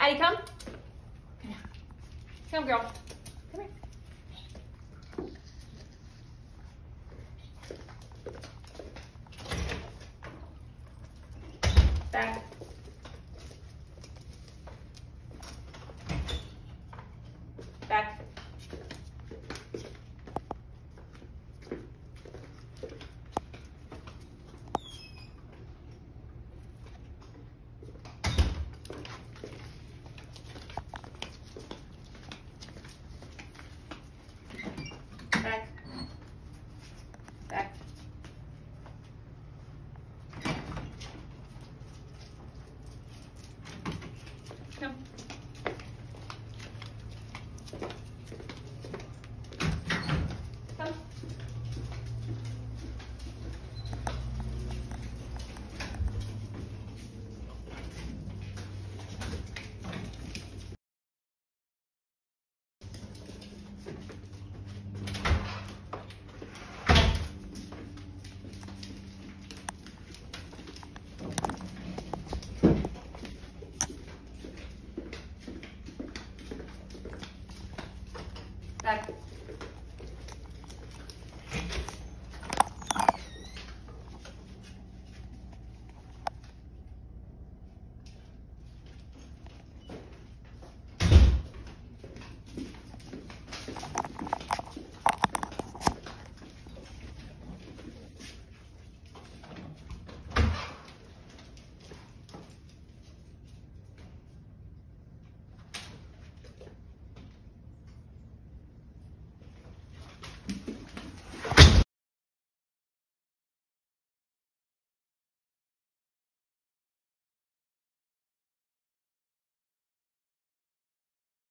Addie, come. Come, come girl. Come here. Back. Так.